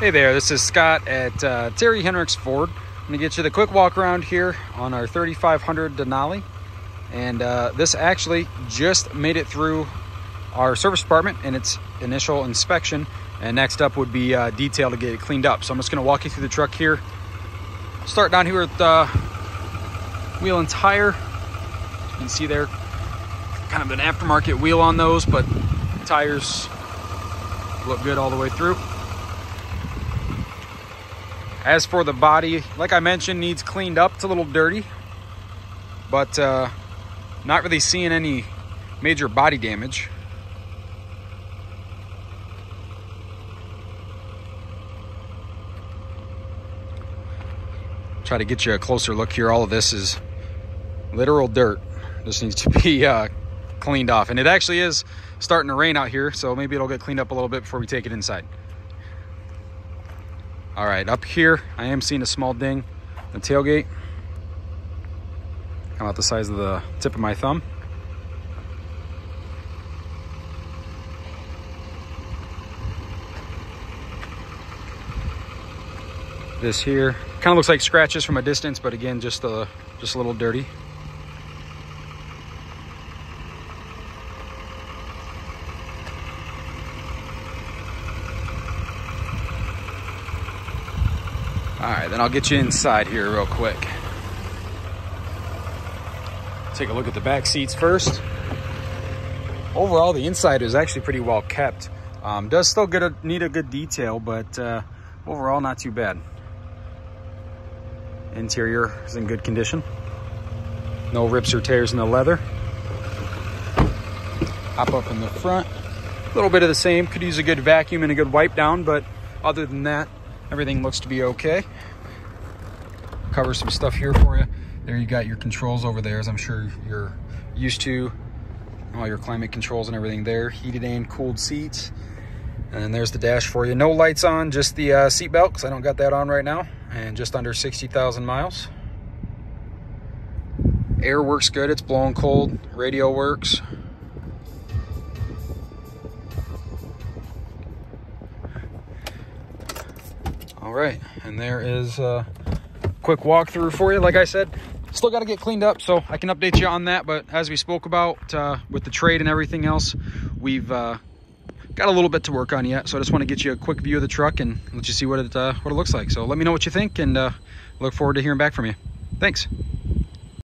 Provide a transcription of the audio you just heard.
Hey there, this is Scott at uh, Terry Henricks Ford. I'm gonna get you the quick walk around here on our 3500 Denali. And uh, this actually just made it through our service department in its initial inspection. And next up would be uh, detail to get it cleaned up. So I'm just gonna walk you through the truck here. Start down here with uh, wheel and tire. You can see there, kind of an aftermarket wheel on those, but tires look good all the way through. As for the body, like I mentioned, needs cleaned up. It's a little dirty, but uh, not really seeing any major body damage. Try to get you a closer look here. All of this is literal dirt. This needs to be uh, cleaned off. And it actually is starting to rain out here, so maybe it'll get cleaned up a little bit before we take it inside. All right, up here, I am seeing a small ding. The tailgate, about the size of the tip of my thumb. This here kind of looks like scratches from a distance, but again, just a just a little dirty. All right, then I'll get you inside here real quick. Take a look at the back seats first. Overall, the inside is actually pretty well kept. Um, does still get a, need a good detail, but uh, overall, not too bad. Interior is in good condition. No rips or tears in the leather. Hop up in the front. A little bit of the same. Could use a good vacuum and a good wipe down, but other than that, Everything looks to be okay. Cover some stuff here for you. There you got your controls over there, as I'm sure you're used to. All your climate controls and everything there. Heated and cooled seats. And there's the dash for you. No lights on, just the uh, seat belt, because I don't got that on right now. And just under 60,000 miles. Air works good, it's blowing cold. Radio works. All right, and there is a quick walkthrough for you. Like I said, still got to get cleaned up, so I can update you on that. But as we spoke about uh, with the trade and everything else, we've uh, got a little bit to work on yet. So I just want to get you a quick view of the truck and let you see what it uh, what it looks like. So let me know what you think, and uh, look forward to hearing back from you. Thanks.